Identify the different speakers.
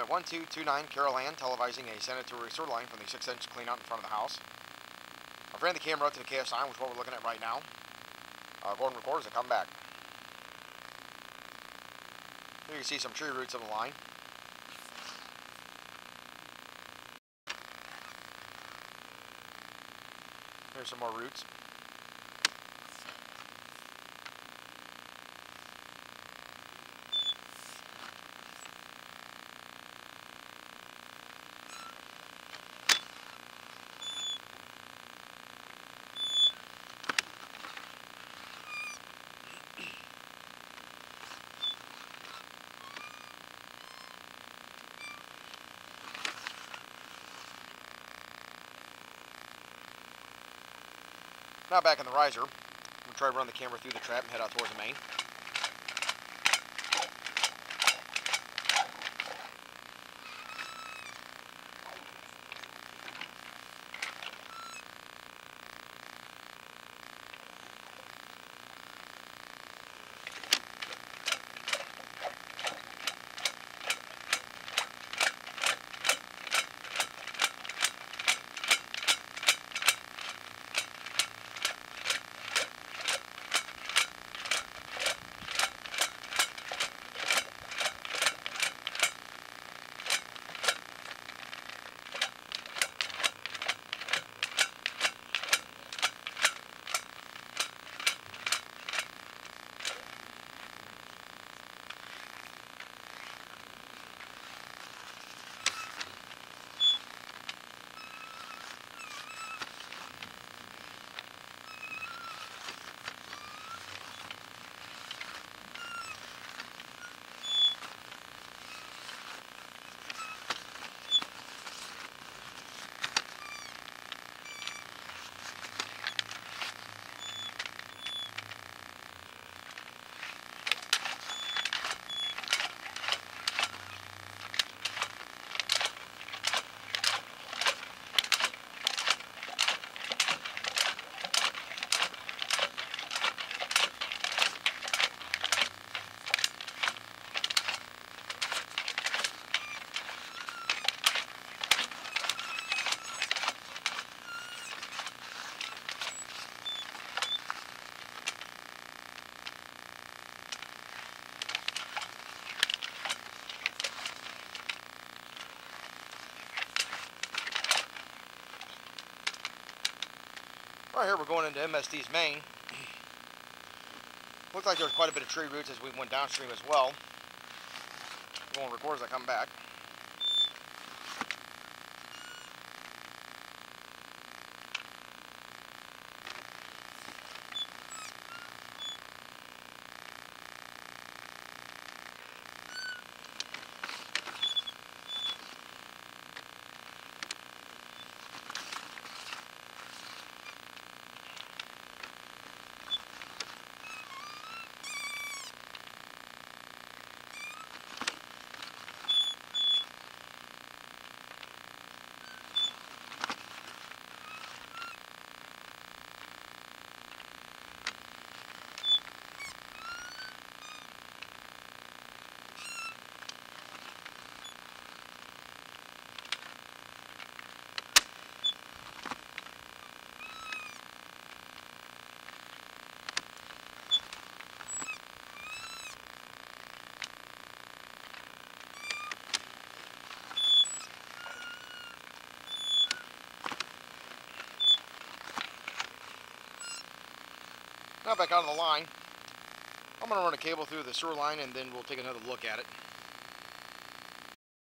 Speaker 1: at 1229 Carol Ann, televising a sanitary sewer line from the 6-inch cleanout in front of the house. I've ran the camera up to the cast iron, which is what we're looking at right now. Uh, go ahead and record as I come back. Here you can see some tree roots on the line. Here's some more roots. Now back in the riser, I'm going to try to run the camera through the trap and head out towards the main. Right here we're going into MSD's main. Looks like there's quite a bit of tree roots as we went downstream as well. Going record as I come back. Now back out of the line. I'm going to run a cable through the sewer line and then we'll take another look at it.